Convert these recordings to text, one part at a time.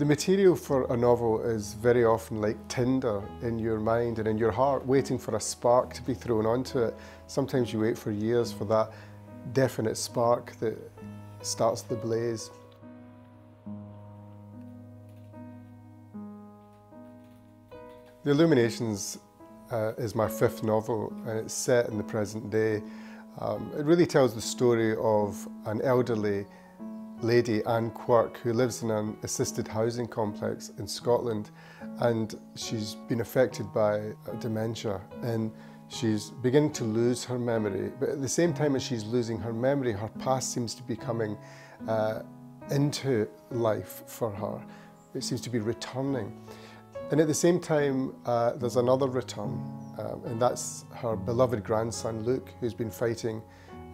The material for a novel is very often like tinder in your mind and in your heart, waiting for a spark to be thrown onto it. Sometimes you wait for years for that definite spark that starts the blaze. The Illuminations uh, is my fifth novel and it's set in the present day. Um, it really tells the story of an elderly lady, Anne Quirk, who lives in an assisted housing complex in Scotland and she's been affected by dementia and she's beginning to lose her memory. But at the same time as she's losing her memory, her past seems to be coming uh, into life for her. It seems to be returning. And at the same time, uh, there's another return, um, and that's her beloved grandson, Luke, who's been fighting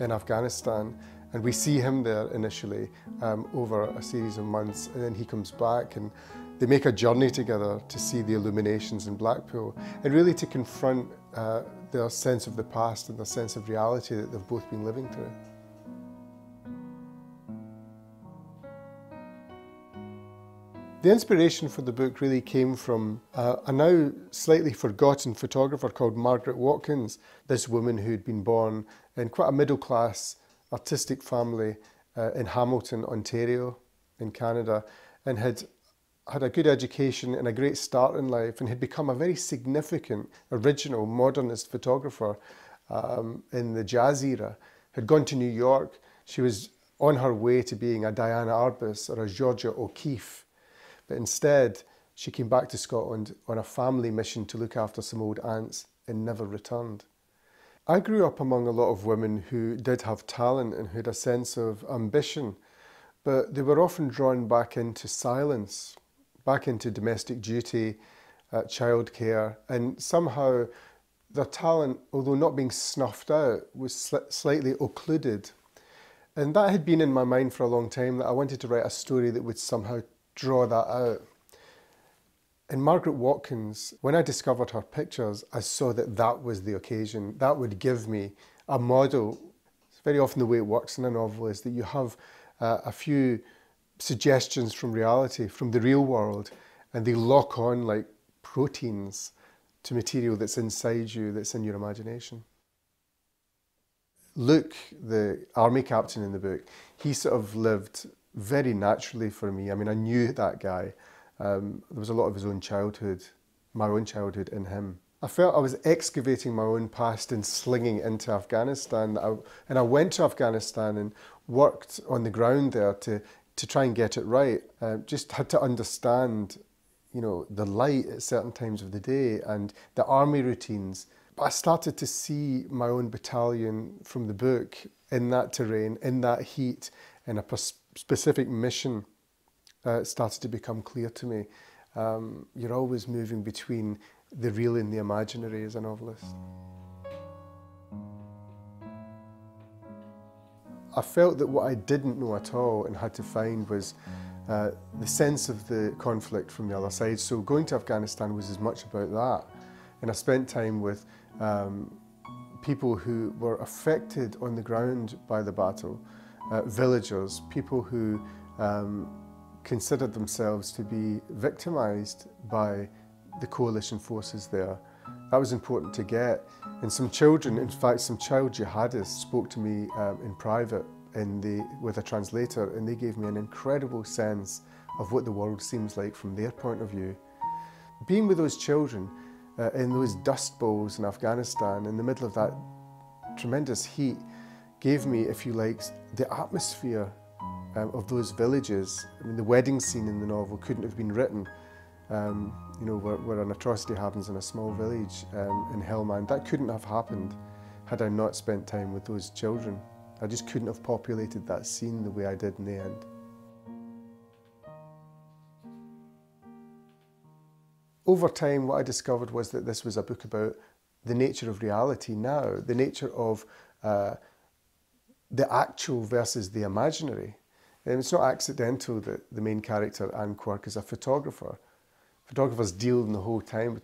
in Afghanistan. And we see him there initially um, over a series of months, and then he comes back and they make a journey together to see the illuminations in Blackpool and really to confront uh, their sense of the past and their sense of reality that they've both been living through. The inspiration for the book really came from uh, a now slightly forgotten photographer called Margaret Watkins, this woman who'd been born in quite a middle class artistic family uh, in Hamilton, Ontario, in Canada, and had had a good education and a great start in life and had become a very significant, original, modernist photographer um, in the jazz era. Had gone to New York. She was on her way to being a Diane Arbus or a Georgia O'Keeffe but instead, she came back to Scotland on a family mission to look after some old aunts and never returned. I grew up among a lot of women who did have talent and who had a sense of ambition, but they were often drawn back into silence, back into domestic duty, uh, childcare, and somehow their talent, although not being snuffed out, was sl slightly occluded. And that had been in my mind for a long time that I wanted to write a story that would somehow draw that out. In Margaret Watkins, when I discovered her pictures, I saw that that was the occasion. That would give me a model. It's very often the way it works in a novel is that you have uh, a few suggestions from reality, from the real world, and they lock on like proteins to material that's inside you, that's in your imagination. Luke, the army captain in the book, he sort of lived very naturally for me. I mean, I knew that guy. Um, there was a lot of his own childhood, my own childhood in him. I felt I was excavating my own past and slinging into Afghanistan. I, and I went to Afghanistan and worked on the ground there to, to try and get it right. Uh, just had to understand, you know, the light at certain times of the day and the army routines. But I started to see my own battalion from the book in that terrain, in that heat, in a specific mission uh, started to become clear to me. Um, you're always moving between the real and the imaginary as a novelist. I felt that what I didn't know at all and had to find was uh, the sense of the conflict from the other side. So going to Afghanistan was as much about that. And I spent time with um, people who were affected on the ground by the battle uh, villagers, people who um, considered themselves to be victimised by the coalition forces there. That was important to get. And some children, in fact, some child jihadists spoke to me um, in private in the, with a translator and they gave me an incredible sense of what the world seems like from their point of view. Being with those children uh, in those dust bowls in Afghanistan in the middle of that tremendous heat gave me, if you like, the atmosphere um, of those villages. I mean, the wedding scene in the novel couldn't have been written, um, you know, where, where, an atrocity happens in a small village um, in Helmand. That couldn't have happened had I not spent time with those children. I just couldn't have populated that scene the way I did in the end. Over time, what I discovered was that this was a book about the nature of reality now, the nature of uh, the actual versus the imaginary. And it's not accidental that the main character, Anne Quirk, is a photographer. Photographers deal in the whole time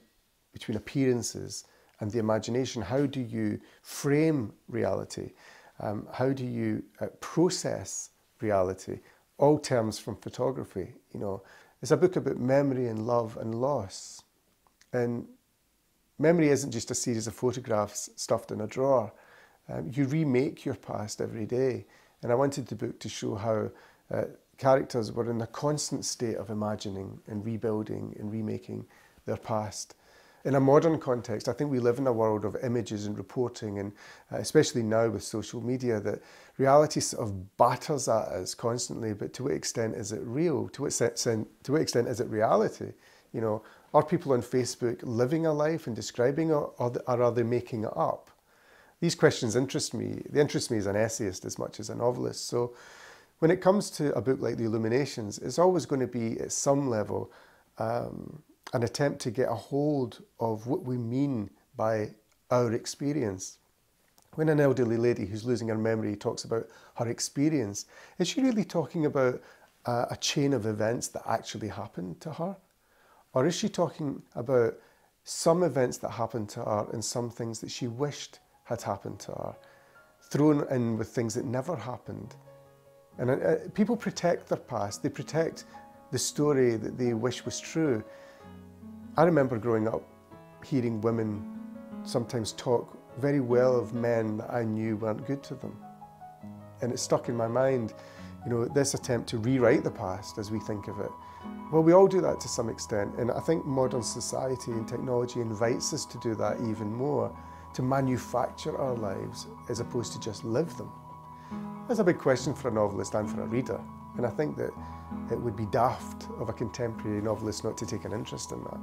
between appearances and the imagination. How do you frame reality? Um, how do you uh, process reality? All terms from photography, you know. It's a book about memory and love and loss. And memory isn't just a series of photographs stuffed in a drawer. Um, you remake your past every day. And I wanted the book to show how uh, characters were in a constant state of imagining and rebuilding and remaking their past. In a modern context, I think we live in a world of images and reporting, and uh, especially now with social media, that reality sort of batters at us constantly. But to what extent is it real? To what, extent, to what extent is it reality? You know, are people on Facebook living a life and describing it, or are they making it up? These questions interest me. They interest me as an essayist as much as a novelist. So, when it comes to a book like The Illuminations, it's always going to be at some level um, an attempt to get a hold of what we mean by our experience. When an elderly lady who's losing her memory talks about her experience, is she really talking about uh, a chain of events that actually happened to her? Or is she talking about some events that happened to her and some things that she wished had happened to her, thrown in with things that never happened? And uh, people protect their past, they protect the story that they wish was true. I remember growing up hearing women sometimes talk very well of men that I knew weren't good to them. And it stuck in my mind, you know, this attempt to rewrite the past as we think of it. Well, we all do that to some extent, and I think modern society and technology invites us to do that even more, to manufacture our lives as opposed to just live them. That's a big question for a novelist and for a reader, and I think that it would be daft of a contemporary novelist not to take an interest in that.